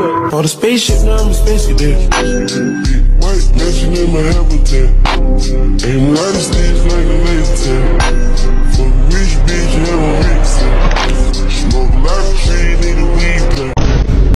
it. On a spaceship, now I'm a spaceship, cadet. White mansion in my habitat. Aim right at stage like